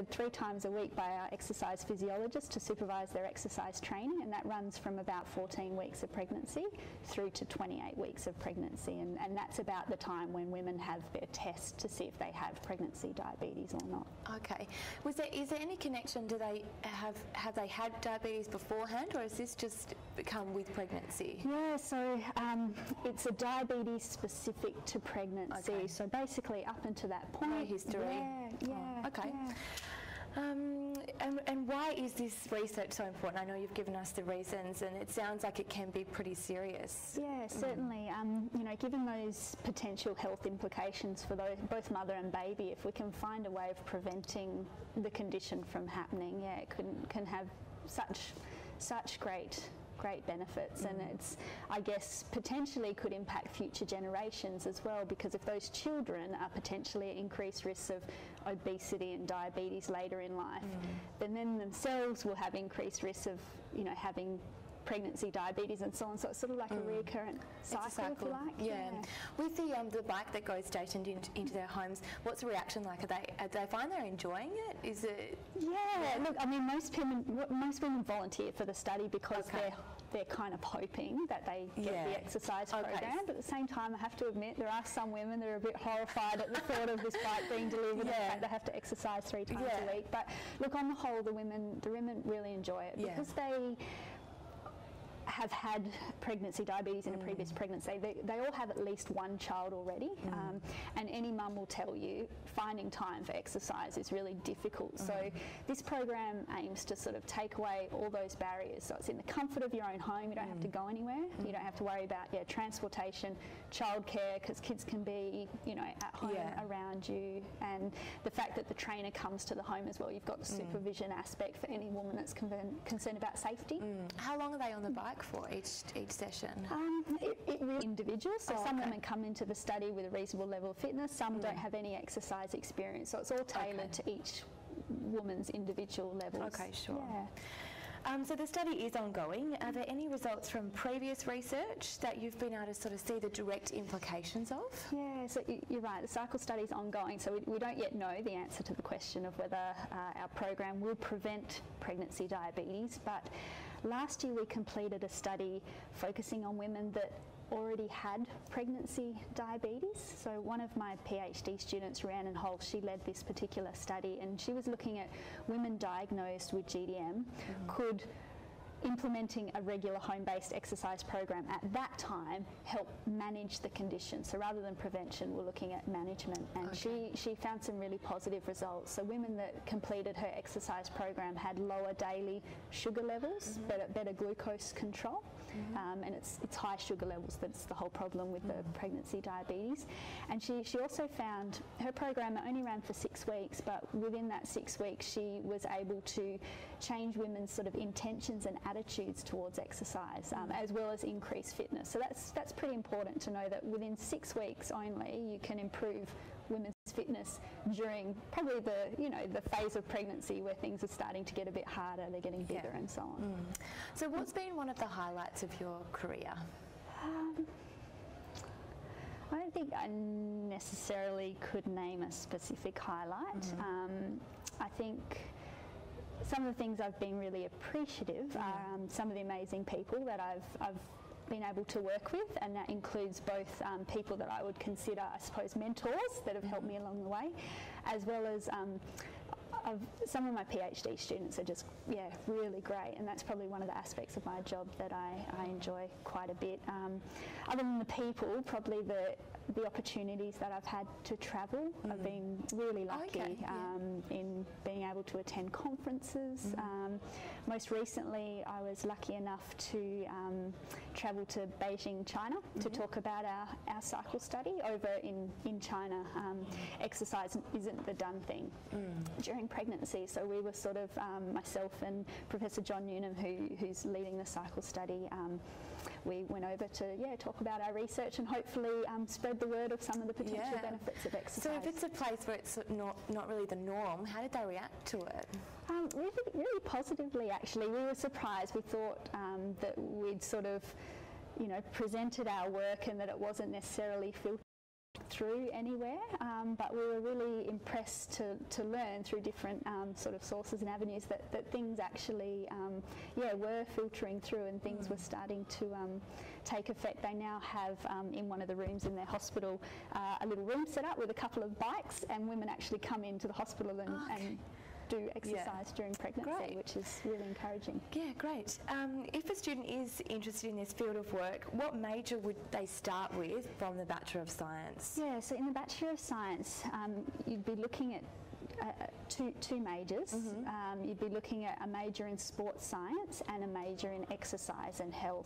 monitored three times a week by our exercise physiologist to supervise their exercise training, and that runs from about 14 weeks of pregnancy through to 28 weeks of pregnancy, and, and that's about the time when women have their test to see if they have pregnancy diabetes or not. Okay. Was there is there any connection? Do they have have they had diabetes beforehand, or has this just come with pregnancy? Yeah, so um, it's a diabetes specific to pregnancy. Okay. So basically, up until that point, No history. Yeah, yeah. Oh, okay. yeah. Um, and, and why is this research so important? I know you've given us the reasons, and it sounds like it can be pretty serious. Yeah, certainly. Um, you know, given those potential health implications for those, both mother and baby, if we can find a way of preventing the condition from happening, yeah, it can can have such such great great benefits and mm. it's I guess potentially could impact future generations as well because if those children are potentially at increased risks of obesity and diabetes later in life mm. then then themselves will have increased risks of you know having pregnancy diabetes and so on so it's sort of like a recurrent cycle, a cycle. if you like Yeah. With the um, the bike that goes stationed in, into their homes, what's the reaction like? Are they are they find they're enjoying it? Is it? Yeah, look, I mean, most women, most women volunteer for the study because Okay. they're they're kind of hoping that they get Yeah. the exercise Okay. program. But at the same time, I have to admit there are some women that are a bit horrified at the thought of this bike being delivered and the Yeah. fact they have to exercise three times Yeah. a week. But look, on the whole, the women the women really enjoy it Yeah. because they have had pregnancy diabetes in a Mm. previous pregnancy, they, they all have at least one child already. Mm. Um, and any mum will tell you finding time for exercise is really difficult. So Mm. this program aims to sort of take away all those barriers. So it's in the comfort of your own home. You don't have to Mm. go anywhere. You don't have to worry about yeah transportation, childcare, because kids can be you know at home Yeah. around you. And the fact that the trainer comes to the home as well. You've got the Mm. supervision aspect for any woman that's con- concerned about safety. How long are they on the bike for each each session? Um, it, it really individual. So Oh, some okay. women come into the study with a reasonable level of fitness. Some don't have any exercise experience. So it's all tailored Okay. to each woman's individual levels. Okay, sure. Yeah. Um, so the study is ongoing. Are there any results from previous research that you've been able to sort of see the direct implications of? Yeah, so you're right. The cycle study is ongoing, so we, we don't yet know the answer to the question of whether uh, our program will prevent pregnancy diabetes. But last year we completed a study focusing on women that already had pregnancy diabetes. So one of my PhD students, Rhiannon Holt, she led this particular study, and she was looking at women diagnosed with GDM mm-hmm. could implementing a regular home-based exercise program at that time helped manage the condition. So rather than prevention, we're looking at management. And she, she found some really positive results. So women that completed her exercise program had lower daily sugar levels, mm-hmm. better, better glucose control. Um, and it's, it's high sugar levels that's the whole problem with the pregnancy diabetes. And she, she also found her program only ran for six weeks, but within that six weeks, she was able to change women's sort of intentions and attitudes towards exercise, um, as well as increase fitness. So that's that's pretty important to know that within six weeks only, you can improve women's fitness during probably the you know the phase of pregnancy where things are starting to get a bit harder, they're getting bigger, Yeah. and so on. So what's been one of the highlights of your career? I don't think I necessarily could name a specific highlight. Um, I think some of the things I've been really appreciative are um, some of the amazing people that I've, I've been able to work with, and that includes both um, people that I would consider, I suppose, mentors that have helped me along the way, as well as um, some of my PhD students are just yeah really great, and that's probably one of the aspects of my job that I, I enjoy quite a bit. Um, other than the people, probably the the opportunities that I've had to travel. I've been really lucky Okay, yeah. um, in being able to attend conferences. Um, most recently, I was lucky enough to um, travel to Beijing, China, to talk about our, our cycle study over in in China. Um, exercise isn't the done thing during pregnancy, so we were sort of um, myself and Professor John Newnham, who, who's leading the cycle study. Um, we went over to yeah talk about our research and hopefully um, spread the word of some of the potential Yeah. benefits of exercise. So if it's a place where it's not, not really the norm, how did they react to it? Um, really, really positively, actually. We were surprised. We thought um, that we'd sort of, you know, presented our work and that it wasn't necessarily filtered through anywhere, um, but we were really impressed to, to learn through different um, sort of sources and avenues that, that things actually, um, yeah, were filtering through and things were starting to um, take effect. They now have um, in one of the rooms in their hospital uh, a little room set up with a couple of bikes, and women actually come into the hospital and, Okay. and do exercise during pregnancy, Great. which is really encouraging. Yeah, great. Um, if a student is interested in this field of work, what major would they start with from the Bachelor of Science? Yeah, so in the Bachelor of Science, um, you'd be looking at uh, uh, two, two majors. Um, you'd be looking at a major in sports science and a major in exercise and health.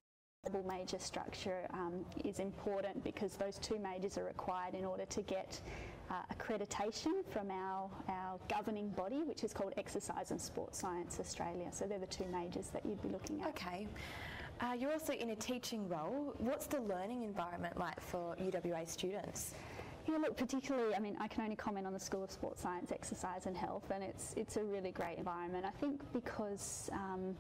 Major structure um, is important because those two majors are required in order to get uh, accreditation from our, our governing body, which is called Exercise and Sports Science Australia. So they're the two majors that you'd be looking at. Okay. Uh, you're also in a teaching role. What's the learning environment like for UWA students? Yeah, look, particularly, I mean, I can only comment on the School of Sports Science, Exercise and Health, and it's it's a really great environment. I think because um,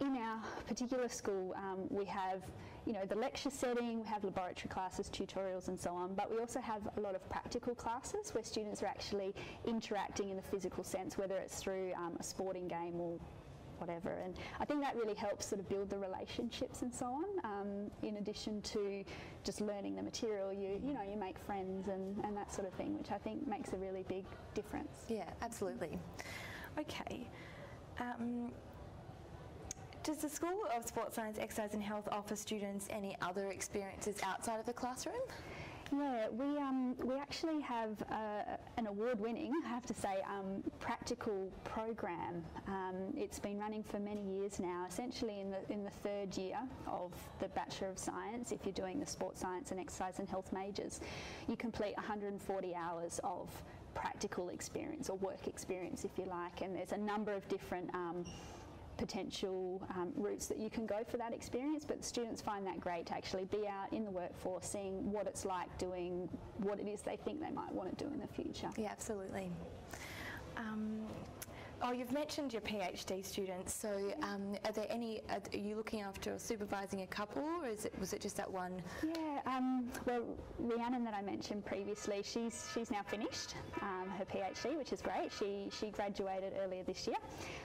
in our particular school, um, we have, you know, the lecture setting, we have laboratory classes, tutorials, and so on, but we also have a lot of practical classes where students are actually interacting in the physical sense, whether it's through um, a sporting game or whatever. And I think that really helps sort of build the relationships and so on. Um, in addition to just learning the material, you you know you make friends and, and that sort of thing, which I think makes a really big difference. Yeah, absolutely. Okay. Um, does the School of Sports Science, Exercise and Health offer students any other experiences outside of the classroom? Yeah, we um, we actually have uh, an award-winning, I have to say, um, practical program. Um, it's been running for many years now. Essentially, in the in the third year of the Bachelor of Science, if you're doing the sports science and exercise and health majors, you complete 140 hours of practical experience or work experience, if you like. And there's a number of different um, potential um, routes that you can go for that experience, but students find that great to actually be out in the workforce, seeing what it's like doing what it is they think they might want to do in the future. Yeah, absolutely. Um, oh, you've mentioned your PhD students. So, um, are there any? Are you looking after or supervising a couple, or is it was it just that one? Yeah, um, well, Rhiannon that I mentioned previously, she's she's now finished um, her PhD, which is great. She she graduated earlier this year,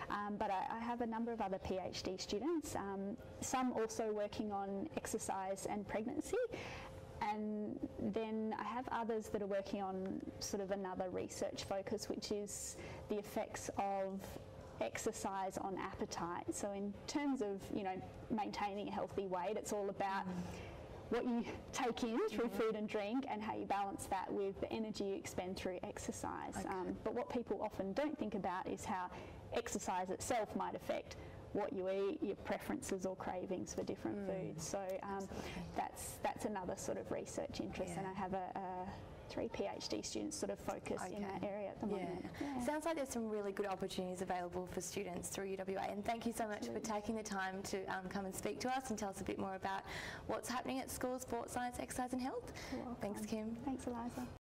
um, but I, I have a number of other PhD students. Um, some also working on exercise and pregnancy. And then I have others that are working on sort of another research focus, which is the effects of exercise on appetite. So in terms of you know maintaining a healthy weight, it's all about what you take in through food and drink and how you balance that with the energy you expend through exercise. Um, but what people often don't think about is how exercise itself might affect what you eat, your preferences or cravings for different foods. So um, that's that's another sort of research interest, and I have a, a three PhD students sort of focus in that area at the Yeah. moment. Yeah. Sounds like there's some really good opportunities available for students through UWA. And thank you so much for taking the time to um, come and speak to us and tell us a bit more about what's happening at School Sports Science, Exercise and Health. Thanks, Kym. Thanks, Eliza.